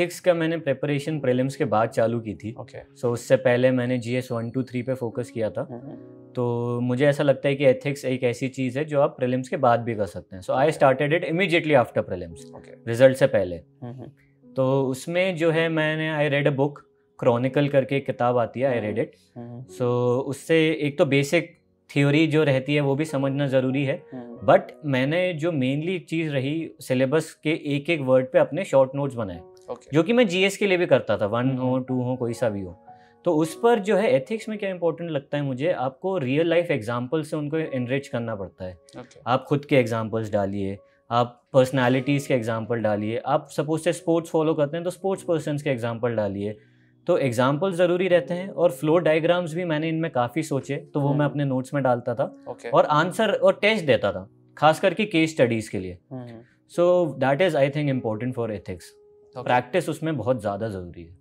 Ethics का मैंने preparation prelims के बाद चालू की थी। Okay okay. सो so, उससे पहले मैंने G S one two three पे फोकस किया था। तो मुझे ऐसा लगता है कि एथिक्स एक ऐसी चीज़ है जो आप प्रीलिम्स के बाद भी कर सकते हैं। So I started it immediately after prelims result से पहले। तो उसमें जो है मैंने I read a book chronicle करके एक किताब आती है आई रेड इट सो उससे एक तो बेसिक थ्योरी जो रहती है वो भी समझना ज़रूरी है। बट मैंने जो मेनली चीज़ रही सिलेबस के एक एक वर्ड पे अपने शॉर्ट नोट्स बनाए। ओके जो कि मैं जीएस के लिए भी करता था वन। हो टू हो कोई सा भी हो। तो उस पर जो है एथिक्स में क्या इंपॉर्टेंट लगता है मुझे आपको रियल लाइफ एग्जांपल से उनको इनरिच करना पड़ता है। ओके आप खुद के एग्जाम्पल्स डालिए आप पर्सनालिटीज़ के एग्ज़ाम्पल डालिए आप सपोज़ से स्पोर्ट्स फॉलो करते हैं तो स्पोर्ट्स पर्सन के एग्ज़ाम्पल डालिए। तो एग्ज़ाम्पल ज़रूरी रहते हैं और फ्लो डायग्राम्स भी मैंने इनमें काफ़ी सोचे तो वो मैं हम्म। अपने नोट्स में डालता था। ओके और आंसर और टेस्ट देता था खास करके केस स्टडीज़ के लिए। So that is I think important for ethics practice उसमें बहुत ज़्यादा ज़रूरी है।